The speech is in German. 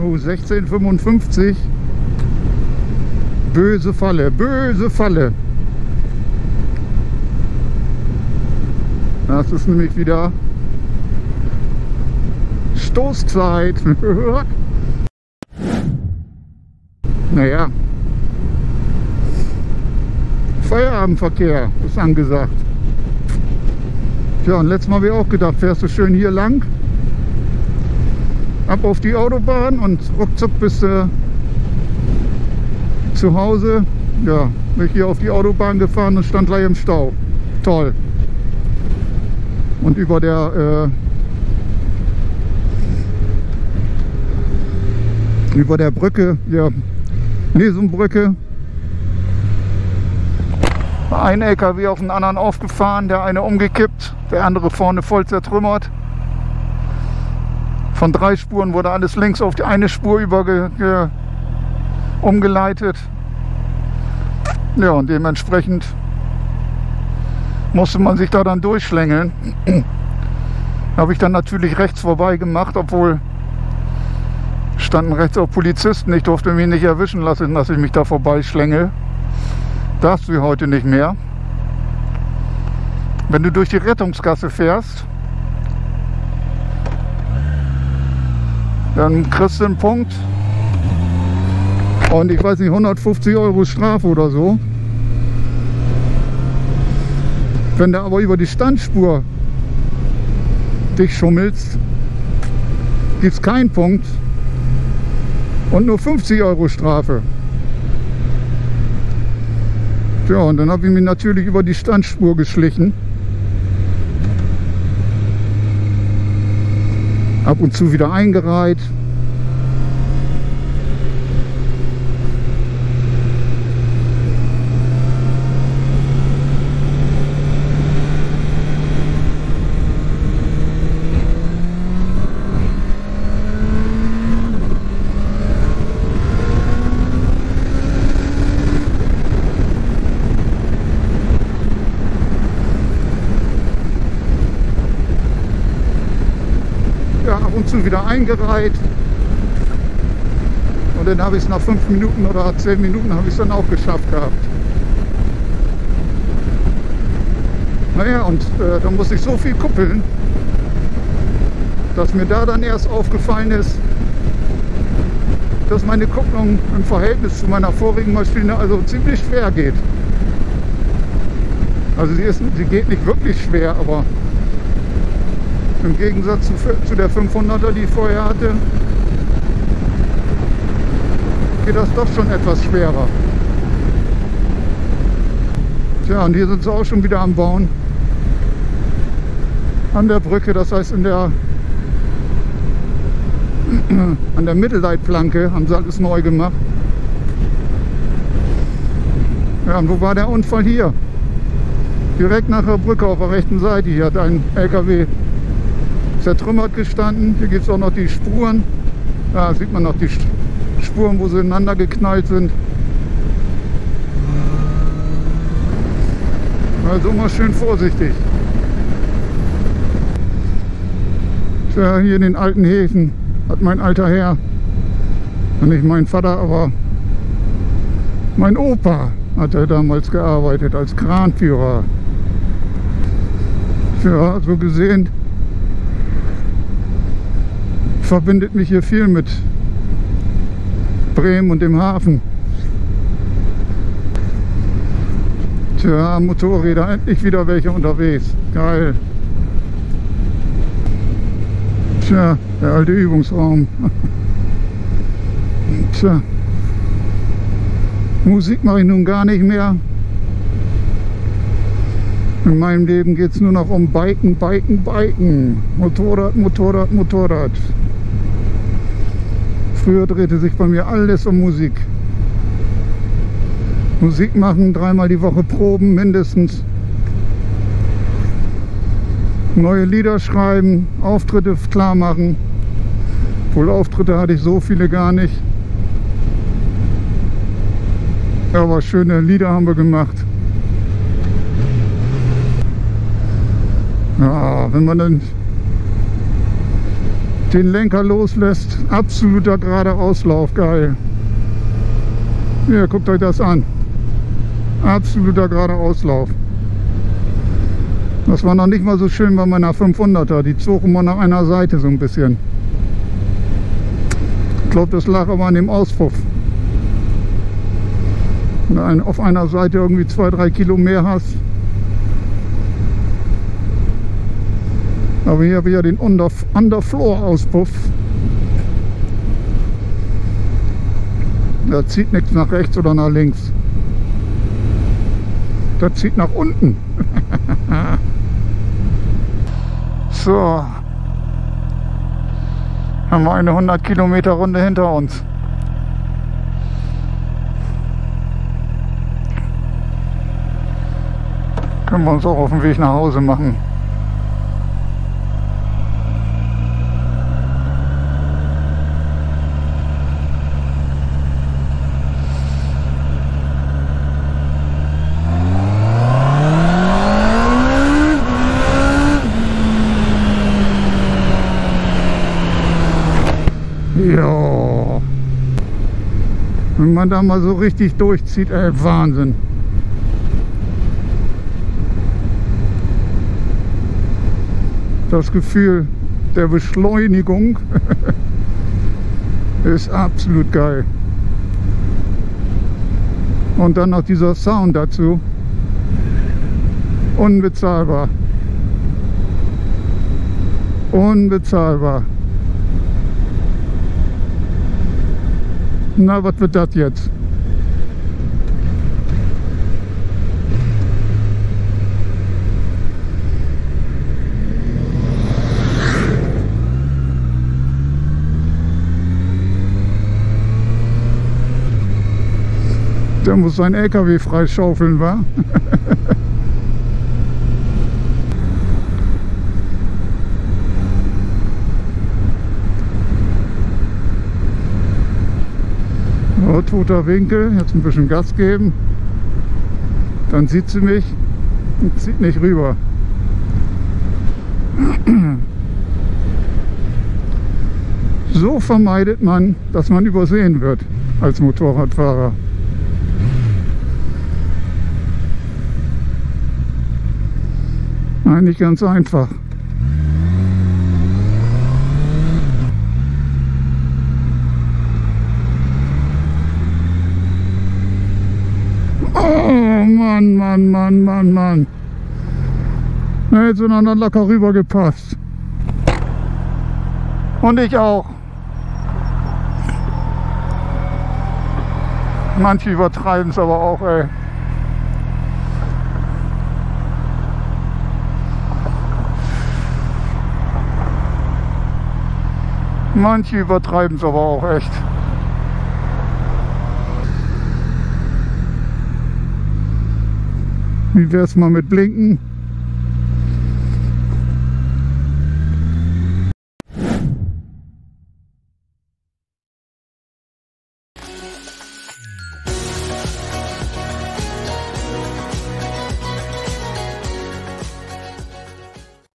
Oh, 1655. Böse Falle, böse Falle. Das ist nämlich wieder Stoßzeit. naja. Feierabendverkehr ist angesagt. Tja, und letztes Mal habe ich auch gedacht, fährst du schön hier lang, ab auf die Autobahn und ruckzuck bist du zu Hause. Ja, bin ich hier auf die Autobahn gefahren und stand gleich im Stau. Toll. Und über der äh, über der Brücke, ja, Lesumbrücke, ein LKW auf den anderen aufgefahren, der eine umgekippt, der andere vorne voll zertrümmert. Von drei Spuren wurde alles links auf die eine Spur über umgeleitet. Ja, und dementsprechend musste man sich da dann durchschlängeln. Habe ich dann natürlich rechts vorbei gemacht, obwohl standen rechts auch Polizisten. Ich durfte mich nicht erwischen lassen, dass ich mich da vorbeischlängel. Darfst du heute nicht mehr. Wenn du durch die Rettungsgasse fährst, dann kriegst du einen Punkt und ich weiß nicht, 150 Euro Strafe oder so. Wenn du aber über die Standspur dich schummelst, gibt es keinen Punkt und nur 50 Euro Strafe. Ja, und dann habe ich mich natürlich über die Standspur geschlichen. Ab und zu wieder eingereiht. Zu wieder eingereiht. Und dann habe ich es nach fünf Minuten oder zehn Minuten habe ich es dann auch geschafft gehabt. Naja, und äh, da muss ich so viel kuppeln, dass mir da dann erst aufgefallen ist, dass meine Kupplung im Verhältnis zu meiner vorigen Maschine also ziemlich schwer geht. Also sie, ist, sie geht nicht wirklich schwer, aber im Gegensatz zu, der 500er, die ich vorher hatte, geht das doch schon etwas schwerer. Tja, und hier sind sie auch schon wieder am Bauen. An der Brücke, das heißt in der an der Mittelleitplanke haben sie alles neu gemacht. Ja, und wo war der Unfall hier? Direkt nach der Brücke auf der rechten Seite. Hier hat ein LKW zertrümmert gestanden. Hier gibt es auch noch die Spuren. Da sieht man noch die Spuren, wo sie ineinander geknallt sind. Also immer schön vorsichtig. Tja, hier in den alten Häfen hat mein alter Herr, nicht mein Vater, aber mein Opa hat er damals gearbeitet als Kranführer. Ja, so gesehen verbindet mich hier viel mit Bremen und dem Hafen. Tja, Motorräder, endlich wieder welche unterwegs. Geil. Tja, der alte Übungsraum. Tja. Musik mache ich nun gar nicht mehr. In meinem Leben geht es nur noch um Biken, Biken, Biken. Motorrad, Motorrad, Motorrad. Früher drehte sich bei mir alles um Musik. Musik machen, dreimal die Woche proben mindestens. Neue Lieder schreiben, Auftritte klar machen. Wohl Auftritte hatte ich so viele gar nicht. Aber schöne Lieder haben wir gemacht. Ja, wenn man dann den Lenker loslässt. Absoluter gerader Auslauf, geil. Ja, guckt euch das an. Absoluter gerader Auslauf. Das war noch nicht mal so schön bei meiner 500er. Die zog immer nach einer Seite so ein bisschen. Ich glaube, das lag aber an dem Auspuff. Wenn du auf einer Seite irgendwie zwei, drei Kilo mehr hast. Aber hier habe ich ja den Underfloor-Auspuff. Da zieht nichts nach rechts oder nach links. Das zieht nach unten. so. Haben wir eine 100 Kilometer Runde hinter uns. Können wir uns auch auf den Weg nach Hause machen. Ja. Wenn man da mal so richtig durchzieht, ey, Wahnsinn. Das Gefühl der Beschleunigung ist absolut geil. Und dann noch dieser Sound dazu. Unbezahlbar. Unbezahlbar. Na, was wird das jetzt? Der muss sein LKW freischaufeln, wa? Toter Winkel, jetzt ein bisschen Gas geben. Dann sieht sie mich und zieht nicht rüber. So vermeidet man, dass man übersehen wird als Motorradfahrer. Eigentlich ganz einfach. Mann, Mann, Mann, Mann, Mann. Da hätte sie noch locker rüber gepasst. Und ich auch. Manche übertreiben es aber auch, ey. Manche übertreiben es aber auch echt. Wie wäre es mal mit Blinken?